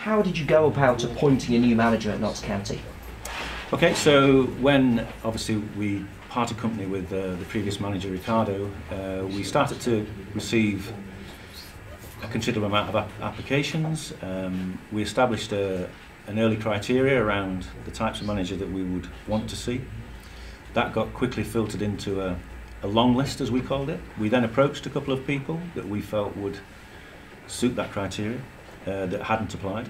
how did you go about appointing a new manager at Notts County? Okay, so when obviously we parted company with uh, the previous manager Ricardo, uh, we started to receive a considerable amount of ap applications. Um, we established a, an early criteria around the types of manager that we would want to see. That got quickly filtered into a, a long list, as we called it. We then approached a couple of people that we felt would suit that criteria uh, that hadn't applied.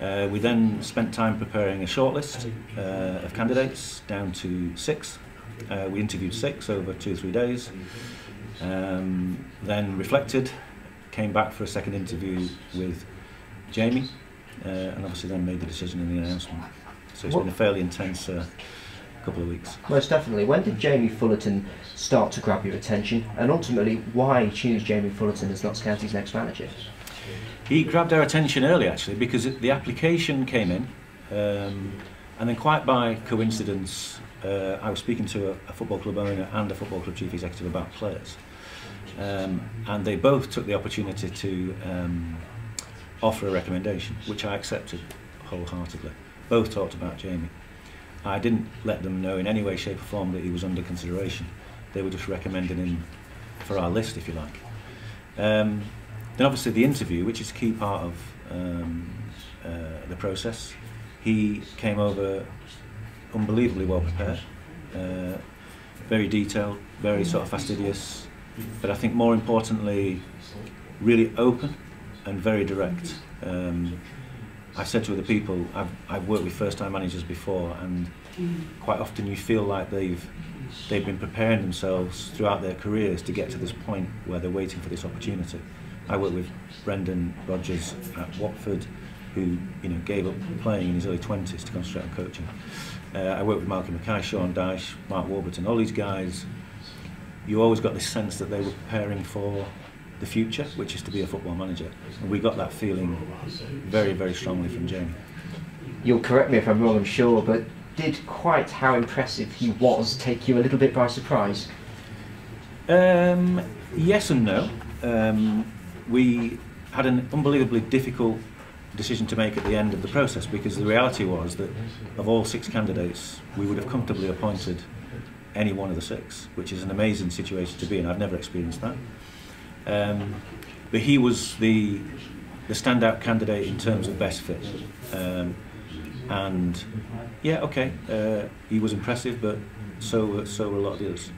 Uh, we then spent time preparing a shortlist uh, of candidates down to six. Uh, we interviewed six over two or three days. Um, then reflected, came back for a second interview with Jamie, uh, and obviously then made the decision in the announcement. So it's What- been a fairly intense uh, couple of weeks. Most definitely. When did Jamie Fullarton start to grab your attention, and ultimately, why choose Jamie Fullarton as Notts County's next manager? He grabbed our attention early actually because the application came in, um, and then quite by coincidence, uh, I was speaking to a, a football club owner and a football club chief executive about players, um, and they both took the opportunity to um, offer a recommendation, which I accepted wholeheartedly. Both talked about Jamie. I didn't let them know in any way, shape, or form that he was under consideration. They were just recommending him for our list, if you like. Um, then obviously the interview, which is a key part of um, uh, the process, he came over unbelievably well prepared, uh, very detailed, very sort of fastidious, but I think more importantly, really open and very direct. Um, I've said to other people, I've, I've worked with first-time managers before, and quite often you feel like they've they've been preparing themselves throughout their careers to get to this point where they're waiting for this opportunity. I worked with Brendan Rodgers at Watford, who you know gave up playing in his early 20s to concentrate on coaching. Uh, I worked with Malcolm Mackay, Sean Dyche, Mark Warburton, all these guys. You always got this sense that they were preparing for the future, which is to be a football manager. And we got that feeling very, very strongly from Jamie. You'll correct me if I'm wrong, I'm sure, but did quite how impressive he was take you a little bit by surprise? Um, yes and no. Um, we had an unbelievably difficult decision to make at the end of the process because the reality was that of all six candidates, we would have comfortably appointed any one of the six, which is an amazing situation to be in. I've never experienced that. Um, but he was the the standout candidate in terms of best fit. Um, and yeah, okay, uh, he was impressive, but so so were a lot of the others.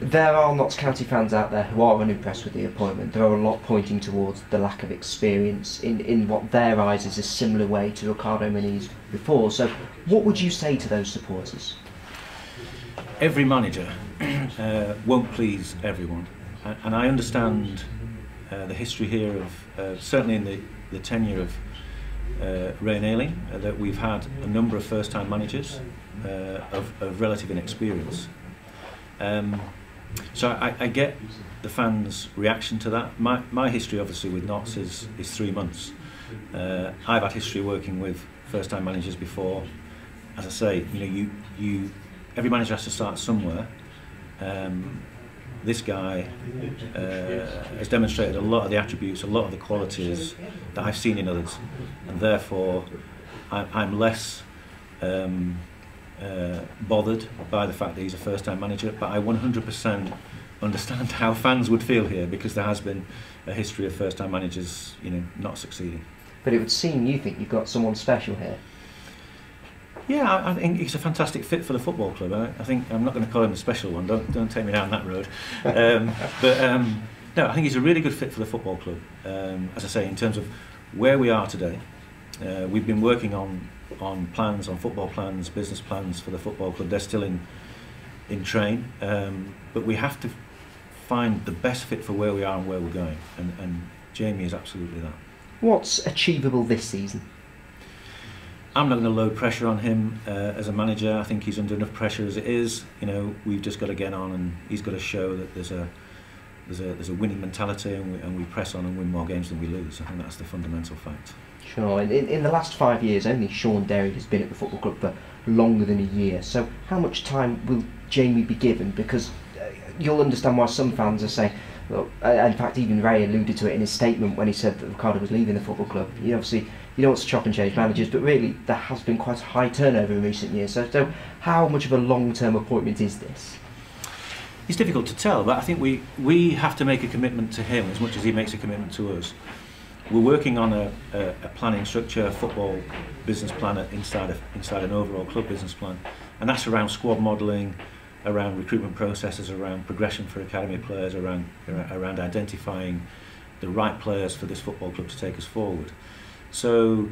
There are Notts County fans out there who are unimpressed with the appointment. There are a lot pointing towards the lack of experience in, in what their eyes is a similar way to Ricardo Moniz before. So, what would you say to those supporters? every manager uh, won't please everyone, and, I understand uh, the history here of uh, certainly in the, the tenure of uh, Ray Nailing uh, that we've had a number of first-time managers uh, of, of relative inexperience. Um, so I, I get the fans' reaction to that. My, my history, obviously, with Knots is, is three months. Uh, I've had history working with first-time managers before. As I say, you know, you, you every manager has to start somewhere. Um, this guy uh, has demonstrated a lot of the attributes, a lot of the qualities that I've seen in others, and therefore I, I'm less um, uh, bothered by the fact that he's a first-time manager. But I 100% understand how fans would feel here because there has been a history of first-time managers, you know, not succeeding. But it would seem you think you've got someone special here. Yeah, I, I think he's a fantastic fit for the football club. I, I think I'm not going to call him a special one. Don't don't take me down that road. Um, but um, no, I think he's a really good fit for the football club. Um, as I say, in terms of where we are today, uh, we've been working on on plans, on football plans, business plans for the football club. They're still in in train, um, but we have to find the best fit for where we are and where we're going. And, and Jamie is absolutely that. What's achievable this season? I'm not going to load pressure on him uh, as a manager. I think he's under enough pressure as it is. You know, we've just got to get on, and he's got to show that there's a there's a there's a winning mentality, and we, and we press on and win more games than we lose. I think that's the fundamental fact. Sure. In, in the last five years, only Shaun Derry has been at the football club for longer than a year. So, how much time will Jamie be given? Because uh, you'll understand why some fans are saying, look, uh, in fact, even Ray alluded to it in his statement when he said that Ricardo was leaving the football club. You obviously, you don't want to chop and change managers, but really, there has been quite a high turnover in recent years. So, so how much of a long-term appointment is this? It's difficult to tell, but I think we, we have to make a commitment to him as much as he makes a commitment to us. We're working on a, a, a planning structure, a football business plan inside, inside an overall club business plan, and that's around squad modelling, around recruitment processes, around progression for academy players, around, around identifying the right players for this football club to take us forward. So,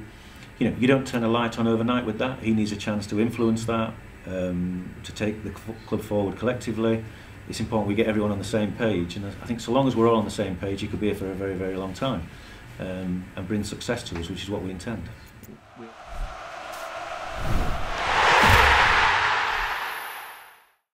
you know, you don't turn a light on overnight with that. He needs a chance to influence that, um, to take the club forward collectively. It's important we get everyone on the same page, and I think so long as we're all on the same page, he could be here for a very, very long time um, and bring success to us, which is what we intend.